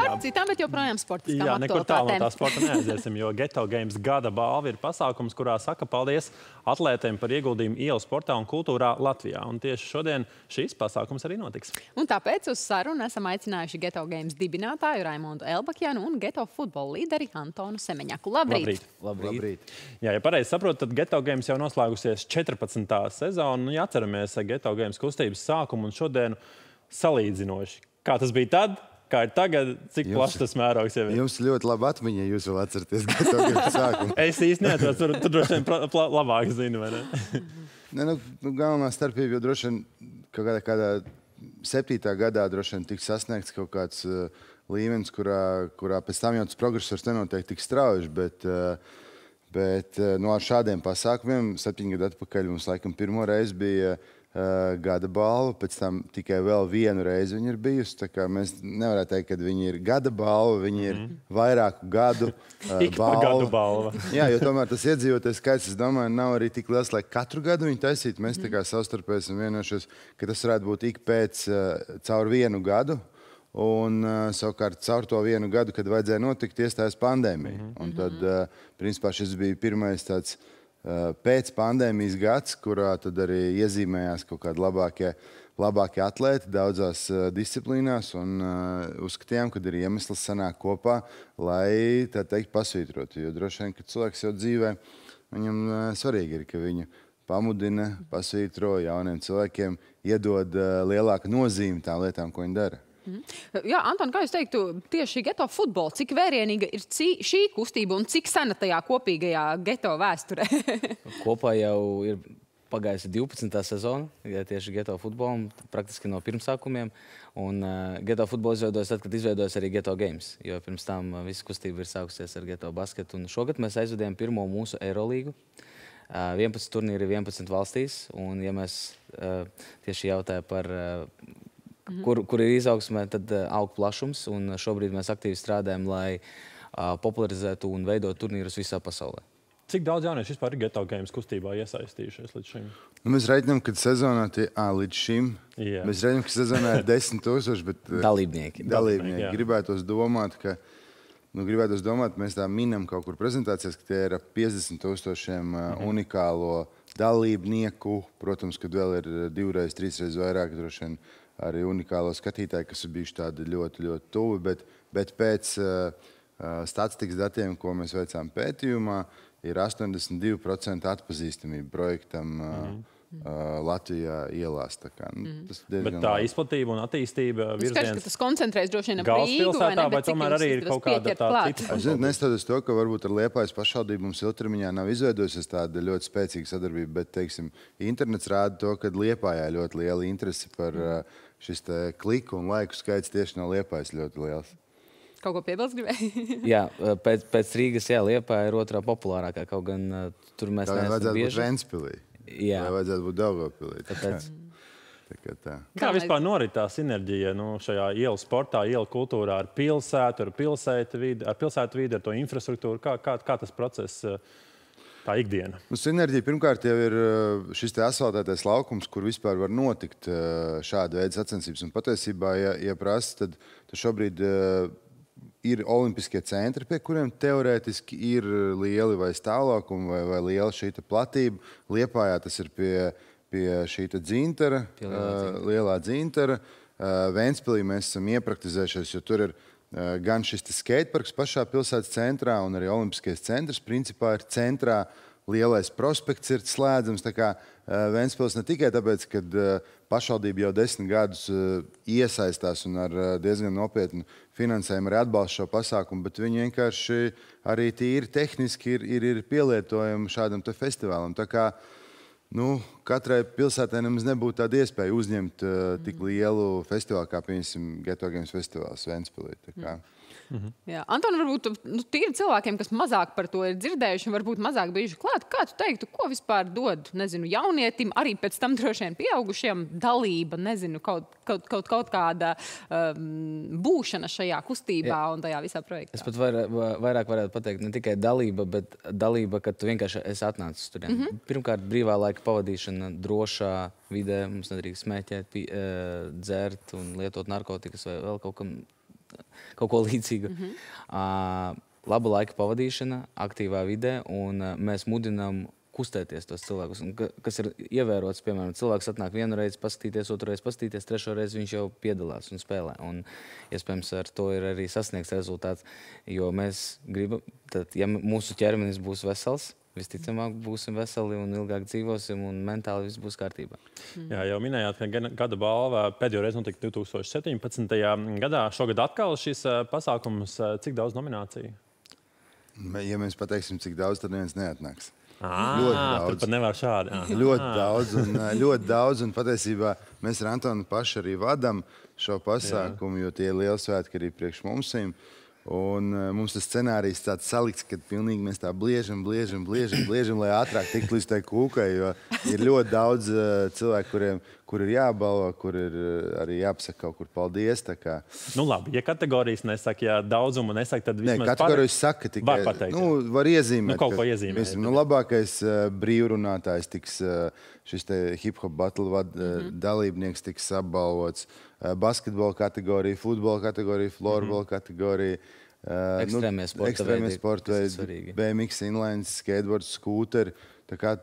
Ar citām, bet joprojām sportiskām Jā, nekur tālu no aktualitātēm. tā sporta neaiziesim, jo Geto Games gada balva ir pasākums, kurā saka paldies atlētēm par ieguldījumu ielu sportā un kultūrā Latvijā. Un tieši šodien šīs pasākums arī notiks. Un tāpēc uz sarunu esam aicinājuši Geto Games dibinātāju Raimondu Elbakjanu un Geto futbola līderi Antonu Semeņaku. Labrīt! Labrīt! Labrīt. Jā, ja pareizi saprotu, tad Geto Games jau noslēgusies 14. sezona. Nu, ja atceramies Geto Games kustības sākumu un šodienu salīdzinoši. Kā tas bija tad? Kā ir tagad, cik Jums- plašs tas mērogs jau ir? Jums ļoti labi atmiņa, jūs vēl atceraties gatavu sākumu. Es īsti neatceros, tur, tur droši vien labāk zinu, vai ne? Ne, nu, nu, galvenā starpība jau droši vien kaut kādā, kādā septītā gadā droši vien tiks sasniegts kaut kāds uh, līmenis, kurā, kurā pēc tam jau tas progress vairs nenotiek tik strauji. Bet, uh, bet uh, no ar šādiem pasākumiem septiņu gadu atpakaļ mums laikam pirmo reizi bija uh, gada balva, pēc tam tikai vēl vienu reizi viņa ir bijusi. Mēs nevaram teikt, ka viņi ir gada balva, viņi ir vairāku gadu uh, pa gadu balva. Jā, jo tomēr tas iedzīvotājs skaits, es domāju, nav arī tik liels, lai katru gadu viņu taisītu. Mēs tā kā savstarpēji esam vienojušies, ka tas varētu būt ik pēc uh, caur vienu gadu. Un uh, savukārt caur to vienu gadu, kad vajadzēja notikt, iestājās pandēmija. Un tad, uh, principā, šis bija pirmais tāds uh, pēc pandēmijas gads, kurā tad arī iezīmējās kaut kādi labākie, labākie atlēti daudzās uh, disciplīnās. Un uh, uzskatījām, ka ir iemesls sanākt kopā, lai tā teikt pasvītrotu. Jo droši vien, ka cilvēks jau dzīvē, viņam svarīgi ir, ka viņu pamudina, pasvītro jauniem cilvēkiem, iedod lielāku nozīmi tām lietām, ko viņi dara. Jā, Anton, kā jūs teiktu, tieši geto futbols, cik vērienīga ir šī kustība un cik sena tajā kopīgajā geto vēsturē? Kopā jau ir pagājusi 12. sezona, ja tieši geto futbolam, praktiski no pirmsākumiem. Un uh, geto futbols izveidojas tad, kad izveidojas arī geto games. Jo pirms tam uh, visa kustība ir sākusies ar geto basketu. Un šogad mēs aizvedām pirmo mūsu Eirolīgu. Uh, 11 turnīri 11 valstīs. Un, ja mēs uh, tieši jautājam par, uh, kur, kur ir izaugsme, tad uh, aug plašums. Un šobrīd mēs aktīvi strādājam, lai uh, popularizētu un veidotu turnīrus visā pasaulē. Cik daudz jauniešu vispār ir Geto Games kustībā iesaistījušies līdz šim? Nu, mēs reiķinām, ka sezonā tie ā, līdz šim Jā. mēs reiķinām, ka sezonā ir 10,000, bet uh, Dalībnieki. dalībnieki. jā. Gribētos domāt, ka nu, gribētos domāt, mēs tā minam kaut kur prezentācijās, ka tie ir ap 50 tūkstošiem uh, unikālo dalībnieku. Protams, kad vēl ir divreiz, trīsreiz vairāk droši vien arī unikālo skatītāju, kas ir bijuši tādi ļoti, ļoti tuvi. Bet, bet pēc uh, statistikas datiem, ko mēs veicām pētījumā, ir 82% atpazīstamība projektam. Uh, uh, Latvijā ielās. Tā kā, nu, tas Bet diezgan tā labi. izplatība un attīstība Skaidrs, ka virziens tas koncentrēs droši vien ap Rīgu, vai galvaspilsētā, ne? vai Bet tomēr arī ir kaut kāda tā klāt? cita Es neskatoties to, ka varbūt ar Liepājas pašvaldību mums ilgtermiņā nav izveidojusies tāda ļoti spēcīga sadarbība, bet, teiksim, internets rāda to, ka Liepājā ir ļoti liela interese par uh, šis te kliku un laiku skaits tieši no Liepājas ļoti liels. Kaut ko piebilst gribēju? Jā, pēc, pēc Rīgas jā, Liepa ir otrā populārākā. Kaut gan tur mēs Tā gan neesam vajadzētu būt bieži. Ventspilī. Jā. Vai vajadzētu būt Daugavpilī. Tāpēc, tā kā tā. Kā vispār norit tā sinerģija nu, šajā ielu sportā, ielu kultūrā ar pilsētu, ar pilsētu vidi, ar, pilsētu vidi, ar to infrastruktūru? Kā, kā, kā tas process, eh, tā ikdiena? Nu, sinerģija pirmkārt jau ir uh, šis asfaltētais laukums, kur vispār var notikt uh, šāda veida sacensības. Un patiesībā, ja, ja prasa, tad, tad šobrīd uh, ir olimpiskie centri, pie kuriem teorētiski ir lieli vai stāvlaukumi vai, vai liela šī platība. Liepājā tas ir pie, pie šī dzintara, Pie lielā uh, lielā dzintara. Uh, Vēnspilī mēs esam iepraktizējušies, jo tur ir uh, gan šis te skateparks pašā pilsētas centrā un arī olimpiskais centrs. Principā ir centrā lielais prospekts ir slēdzams. Tā kā Vēnspils ne tikai tāpēc, ka pašvaldība jau desmit gadus uh, iesaistās un ar uh, diezgan nopietnu finansējumu arī atbalsta šo pasākumu, bet viņi vienkārši arī tīri tehniski ir, ir, ir pielietojami šādam festivālam. Tā kā, Nu, katrai pilsētai nemaz nebūtu tāda iespēja uzņemt uh, tik lielu festivālu, kā piemēram Geto Games festivāls Ventspilī. Tā kā- Jā, Anton, varbūt nu, tīri cilvēkiem, kas mazāk par to ir dzirdējuši, un varbūt mazāk bijuši klāt, kā tu teiktu, ko vispār dod nezinu, jaunietim, arī pēc tam droši vien pieaugušiem dalība, nezinu, kaut, kaut, kaut, kaut kāda um, būšana šajā kustībā Jā. un tajā visā projektā. Es pat vairāk, vairāk varētu pateikt, ne tikai dalība, bet dalība, ka tu vienkārši esi atnācis tur. Mm -hmm. Pirmkārt, brīvā laika pavadīšana drošā vidē, mums nedrīkst smēķēt, pie, dzert un lietot narkotikas vai vēl kaut kam kaut ko līdzīgu. Mm -hmm. uh, laba laika pavadīšana, aktīvā vidē, un uh, mēs mudinām kustēties tos cilvēkus. Un, kas ir ievērots, piemēram, cilvēks atnāk vienu reizi, paskatīties, otru reizi, paskatīties, trešo reizi viņš jau piedalās un spēlē. Un, iespējams, ar to ir arī sasniegts rezultāts. Jo mēs gribam, tad, ja mūsu ķermenis būs vesels, visticamāk būsim veseli un ilgāk dzīvosim, un mentāli viss būs kārtībā. Jā, jau minējāt, ka gada balva pēdējo reizi notika 2017. gadā. Šogad atkal šis eh, pasākums, eh, cik daudz nomināciju? Ja mēs pateiksim, cik daudz, tad neviens neatnāks. À, ļoti daudz. Pat nevar šādi. À. Ļoti daudz, un ļoti daudz. Un patiesībā mēs ar Antonu paši arī vadām šo pasākumu, Jā. jo tie ir lieli svētki arī priekš mums. Un uh, mums tas scenārijs tāds salikts, ka pilnīgi mēs tā bliežam, bliežam, bliežam, bliežam lai ātrāk tiktu līdz tai kūkai. Jo ir ļoti daudz uh, cilvēku, kuriem kur ir jābalvo, kur ir uh, arī jāpasaka kaut kur paldies. Nu, labi, ja kategorijas nesaka, ja daudzumu nesaka, tad vismaz Nē, kategorijas par... saka tikai. Var pateikt. Nu, var iezīmēt. Nu, kaut ko iezīmēt. Mēs, nu, labākais uh, brīvrunātājs tiks uh, šis hip-hop battle vad, uh, mm -hmm. dalībnieks tiks apbalvots. Uh, basketbola kategorija, futbola kategorija, florbola mm -hmm. kategorija. Uh, ekstrēmie nu, sporta veidi, sporta veidi BMX, inline, skateboard, skūteri.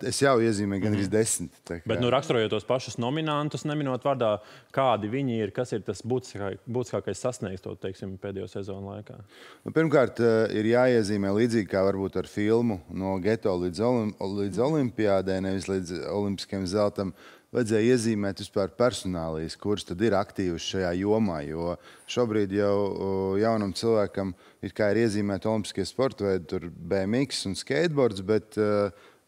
Es jau iezīmēju gan arī mm desmit. Bet, nu, raksturojot tos pašus nominantus, neminot vārdā, kādi viņi ir, kas ir tas būtiskākais sasniegts to teiksim, pēdējo sezonu laikā? Nu, pirmkārt, ir jāiezīmē līdzīgi kā varbūt ar filmu no geto līdz, olim, līdz olimpiādē, nevis līdz olimpiskajam zeltam vajadzēja iezīmēt vispār personālijas, kurš tad ir aktīvs šajā jomā. Jo šobrīd jau jaunam cilvēkam ir iezīmēta olimpiskie sporta veidi, tur BMX un skateboards, bet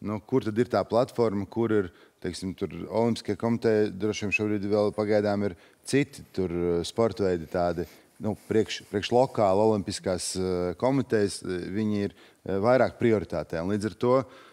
nu, kur tad ir tā platforma, kur ir teiksim, Olimpiskie komiteja, droši vien šobrīd vēl pagaidām ir citi tur sporta veidi tādi. Nu, priekš, priekš lokāla olimpiskās komitejas viņi ir vairāk prioritātē. Līdz ar to uh, Eh,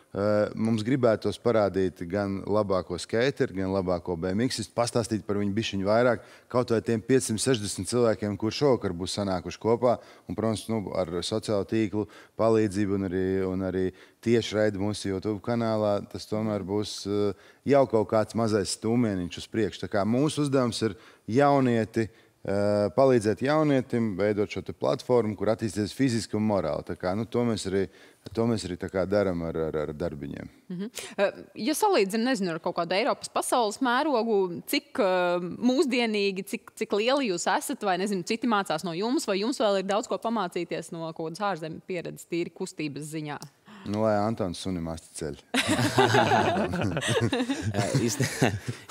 mums gribētos parādīt gan labāko skateru, gan labāko BMX, pastāstīt par viņu bišķiņu vairāk, kaut vai tiem 560 cilvēkiem, kur šovakar būs sanākuši kopā. Un, protams, nu, ar sociālo tīklu palīdzību un arī, un arī tieši raidi mūsu YouTube kanālā, tas tomēr būs eh, jau kaut kāds mazais stūmieniņš uz priekšu. Tā kā mūsu uzdevums ir jaunieti, eh, palīdzēt jaunietim, veidot šo platformu, kur attīstīties fiziski un morāli. Kā, nu, to mēs arī To mēs arī darām ar, ar, ar darbiņiem. Mm -hmm. Ja salīdzinām, ar kaut kādu Eiropas pasaules mērogu, cik uh, mūsdienīgi, cik, cik lieli jūs esat, vai nezinu, citi mācās no jums, vai jums vēl ir daudz ko pamācīties no kaut kādas ārzemju pieredzes, tīri kustības ziņā? Nu, lai Antons sunim asti ceļ.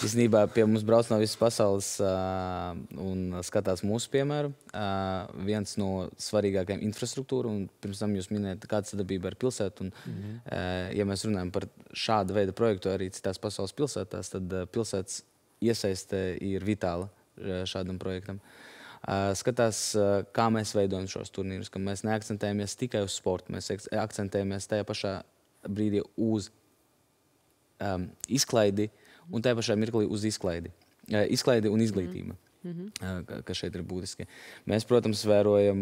Īstenībā pie mums brauc no visas pasaules uh, un skatās mūsu piemēru. Uh, viens no svarīgākajiem infrastruktūra, un pirms tam jūs minējāt, kāda sadarbība ar pilsētu. Un, mm -hmm. uh, ja mēs runājam par šādu veidu projektu arī citās pasaules pilsētās, tad pilsētas iesaiste ir vitāla šādam projektam. Uh, skatās, kā mēs veidojam šos turnīrus. Mēs neakcentējamies tikai uz sportu, mēs akcentējamies tajā pašā brīdī uz um, izklaidi un tajā pašā mirklī uz izklaidi, izklaidi un izglītību. Mm. Mm -hmm. kas šeit ir būtiski. Mēs, protams, vērojam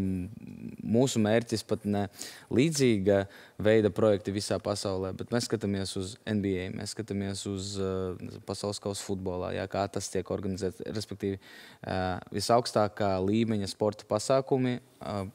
mūsu mērķis pat ne līdzīga veida projekti visā pasaulē, bet mēs skatāmies uz NBA, mēs skatāmies uz uh, pasaules kausa futbolā, jā, kā tas tiek organizēts. Respektīvi, uh, visaugstākā līmeņa sporta pasākumi uh,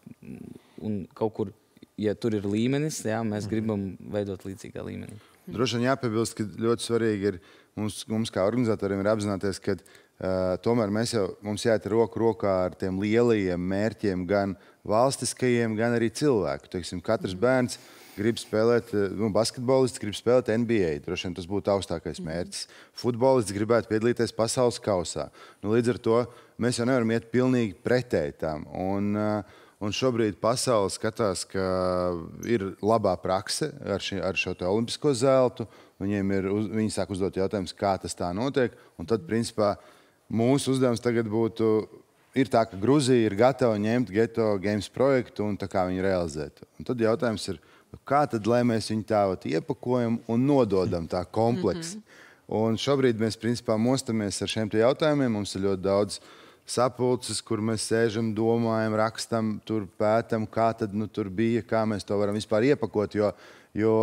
un kaut kur, ja tur ir līmenis, jā, mēs mm -hmm. gribam veidot līdzīgā līmenī. Droši vien jāpiebilst, ka ļoti svarīgi ir mums, mums kā organizatoriem ir apzināties, ka Uh, tomēr mēs jau mums jāiet roku rokā ar tiem lielajiem mērķiem, gan valstiskajiem, gan arī cilvēku. Teiksim, katrs bērns grib spēlēt, nu, basketbolists grib spēlēt NBA. Droši vien tas būtu augstākais mērķis. Futbolists gribētu piedalīties pasaules kausā. Nu, līdz ar to mēs jau nevaram iet pilnīgi pretēji tam. Un, uh, un šobrīd pasaule skatās, ka ir labā prakse ar, ši, ar šo olimpisko zeltu. Viņiem ir, uz, viņi sāk uzdot jautājumus, kā tas tā notiek. Un tad, principā, Mūsu uzdevums tagad būtu ir tā, ka Grūzija ir gatava ņemt geto games projektu un tā kā viņu realizēt. Un tad jautājums ir, kā tad, lai mēs viņu tā iepakojam un nododam tā kompleksi? Mm -hmm. Un šobrīd mēs principā mostamies ar šiem jautājumiem. Mums ir ļoti daudz sapulces, kur mēs sēžam, domājam, rakstam, tur pētam, kā tad nu, tur bija, kā mēs to varam vispār iepakot. Jo, jo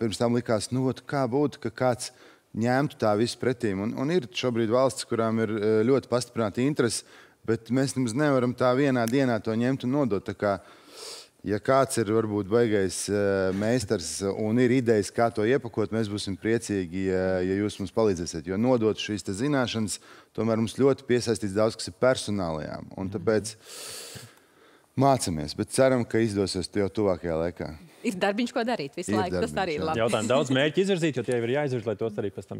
pirms tam likās, nu, kā būtu, ka kāds ņemtu tā visu pretī. Un, un ir šobrīd valsts, kurām ir eh, ļoti pastiprināta interese, bet mēs nemaz nevaram tā vienā dienā to ņemt un nodot. Tā kā, ja kāds ir varbūt baigais eh, meistars un ir idejas, kā to iepakot, mēs būsim priecīgi, ja, ja jūs mums palīdzēsiet. Jo nodot šīs te zināšanas, tomēr mums ļoti piesaistīts daudz, kas ir personālajām. Un tāpēc mācāmies, bet ceram, ka izdosies jau tuvākajā laikā. Ir darbiņš, ko darīt visu Ir laiku. Tas arī darbiņš, ir labi. Jautājumi daudz mērķi izvirzīt, jo tie ir jāizvirz, lai tos arī pēc tam